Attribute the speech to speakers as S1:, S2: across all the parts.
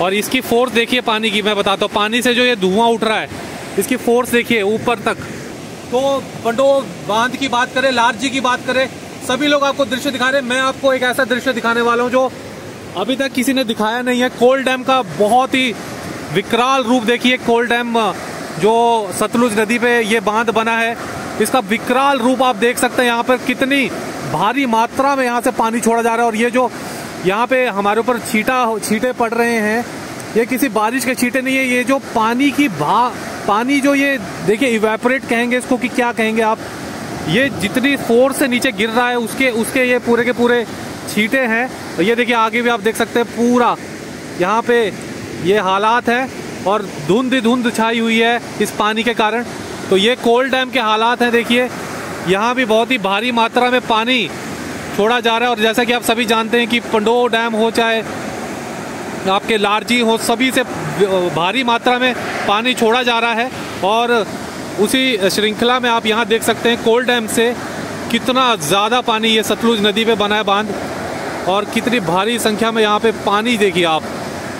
S1: और इसकी फोर्स देखिए पानी की, मैं बताता हूँ। पानी से जो ये धुआँ उठ रहा है, इसकी फोर्स देखिए ऊपर तक। तो पंडो बाँध की बात करें, लारजी की बात करें, सभी लोग आपको दृश्य दिखा रहे हैं। मैं आपको एक ऐसा दृश्य दिखाने वाला हूँ जो अभी तक किसी ने दिखाया नहीं है। कोल डैम का बहुत ही विकराल रूप देखिए, कोल डैम, जो सतलुज नदी पे ये बाँध बना है। इसका विकराल रूप आप देख सकते हैं। यहाँ पर कितनी भारी मात्रा में यहाँ से पानी छोड़ा जा रहा है और ये जो यहाँ पे हमारे ऊपर छीटा छीटे पड़ रहे हैं। ये किसी बारिश के छीटे नहीं है, ये जो पानी की भा, पानी जो ये, देखिए इवेपोरेट कहेंगे इसको कि क्या कहेंगे आप? ये जितनी फोर्स से नीचे गिर रहा है, उसके उसके ये पूरे के पूरे छीटे हैं। ये देखिए, आगे भी आप देख सकते हैं पूरा। यहाँ पे ये हालात है और धुंध धुंध छाई हुई है इस पानी के कारण। तो ये कोल्ड डैम के हालात हैं, देखिए। यहाँ भी बहुत ही भारी मात्रा में पानी छोड़ा जा रहा है और जैसा कि आप सभी जानते हैं कि पंडो डैम हो चाहे आपके लारजी हो, सभी से भारी मात्रा में पानी छोड़ा जा रहा है और उसी श्रृंखला में आप यहाँ देख सकते हैं कोल डैम से कितना ज़्यादा पानी ये सतलुज नदी पे बना है बाँध और कितनी भारी संख्या में यहाँ पे पानी देखिए आप।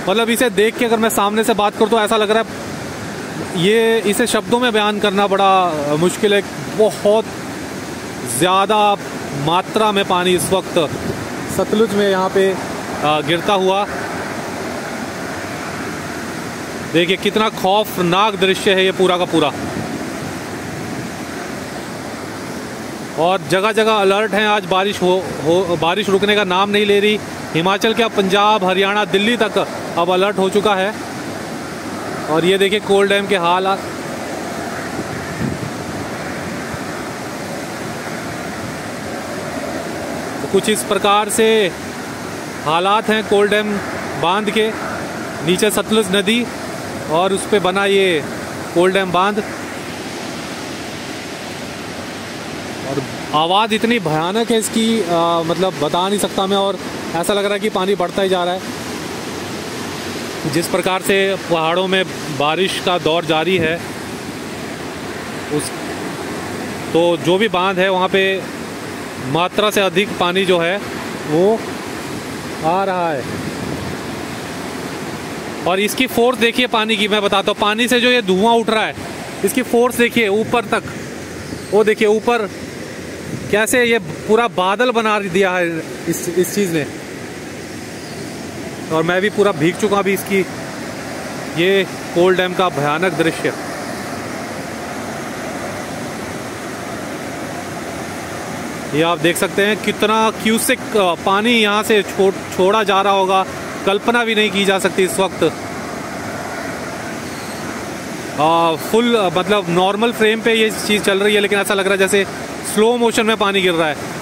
S1: मतलब इसे देख के अगर मैं सामने से बात करूँ तो ऐसा लग रहा है ये इसे शब्दों में बयान करना बड़ा मुश्किल है। बहुत ज़्यादा मात्रा में पानी इस वक्त सतलुज में यहाँ पे गिरता हुआ। देखिए कितना खौफनाक दृश्य है ये पूरा का पूरा। और जगह जगह अलर्ट हैं आज बारिश हो, हो बारिश रुकने का नाम नहीं ले रही। हिमाचल क्या पंजाब हरियाणा दिल्ली तक अब अलर्ट हो चुका है। और ये देखिए कोल्ड डैम के हाल कुछ इस प्रकार से हालात हैं कोल डैम बाँध के नीचे सतलुज नदी और उस पर बना ये कोल्ड डैम बाँध। और आवाज़ इतनी भयानक है इसकी आ, मतलब बता नहीं सकता मैं और ऐसा लग रहा है कि पानी बढ़ता ही जा रहा है। जिस प्रकार से पहाड़ों में बारिश का दौर जारी है उस तो जो भी बाँध है वहाँ पे मात्रा से अधिक पानी जो है, वो आ रहा है। और इसकी फोर्स देखिए पानी की, मैं बताता हूँ। पानी से जो ये धुआँ उठ रहा है, इसकी फोर्स देखिए ऊपर तक। वो देखिए ऊपर कैसे ये पूरा बादल बना दिया है इस इस चीज़ ने। और मैं भी पूरा भीग चुका अभी इसकी, ये कोल्ड डैम का भयानक दृश्य। ये आप देख सकते हैं कितना क्यूसिक पानी यहाँ से छो, छोड़ा जा रहा होगा। कल्पना भी नहीं की जा सकती इस वक्त। आ, फुल मतलब नॉर्मल फ्रेम पे ये चीज़ चल रही है लेकिन ऐसा लग रहा है जैसे स्लो मोशन में पानी गिर रहा है।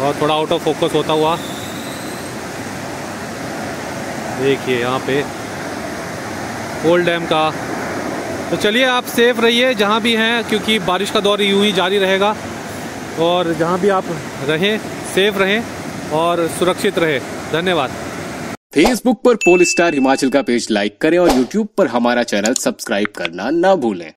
S1: और थोड़ा आउट ऑफ़ फोकस होता हुआ। देखिए यहाँ पे। ओल्ड डैम का तो चलिए, आप सेफ़ रहिए जहाँ भी हैं, क्योंकि बारिश का दौर यूँ ही जारी रहेगा। और जहाँ भी आप रहें सेफ़ रहें और सुरक्षित रहें। धन्यवाद।
S2: फेसबुक पर पोल स्टार हिमाचल का पेज लाइक करें और यूट्यूब पर हमारा चैनल सब्सक्राइब करना ना भूलें।